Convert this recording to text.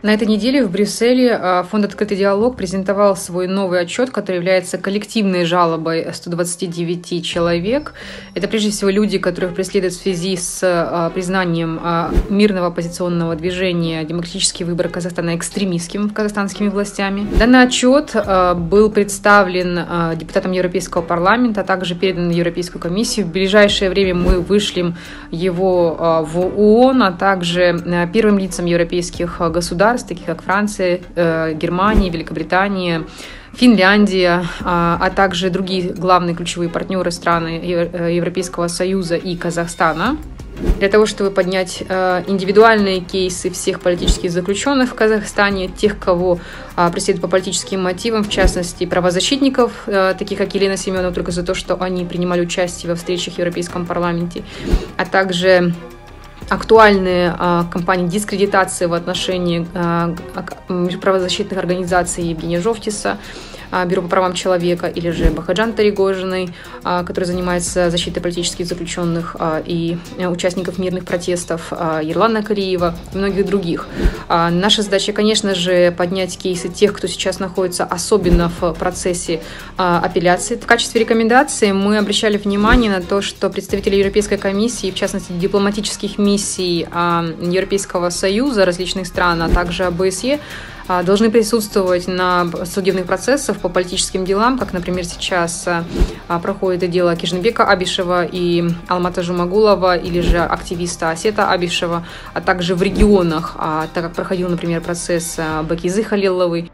На этой неделе в Брюсселе а, фонд «Открытый диалог» презентовал свой новый отчет, который является коллективной жалобой 129 человек. Это прежде всего люди, которых преследуют в связи с а, признанием а, мирного оппозиционного движения «Демократический выбор Казахстана» экстремистским казахстанскими властями. Данный отчет был представлен депутатам Европейского парламента, а также передан в Европейскую комиссию. В ближайшее время мы вышлем его в ООН, а также первым лицам европейских государств государств, таких как Франция, э, Германия, Великобритания, Финляндия, а, а также другие главные ключевые партнеры страны э, Европейского Союза и Казахстана. Для того, чтобы поднять э, индивидуальные кейсы всех политических заключенных в Казахстане, тех, кого а, преследуют по политическим мотивам, в частности, правозащитников, таких как Елена Семенова, только за то, что они принимали участие во встречах в Европейском парламенте, а также актуальные а, кампании дискредитации в отношении а, правозащитных организаций Евгения Жовтиса, Бюро по правам человека, или же Бахаджан Таригожиной, а, который занимается защитой политических заключенных а, и участников мирных протестов, Ерлана Кариева и многих других. Наша задача, конечно же, поднять кейсы тех, кто сейчас находится особенно в процессе апелляции. В качестве рекомендации мы обращали внимание на то, что представители Европейской комиссии, в частности дипломатических миссий Европейского Союза различных стран, а также ОБСЕ, а, должны присутствовать на судебных процессах по политическим делам, как, например, сейчас а, проходит дело Кижнебека Абишева и Алмата Жумагулова, или же активиста Асета Абишева, а также в регионах, а, так как проходил, например, процесс Бакизы Халиловой.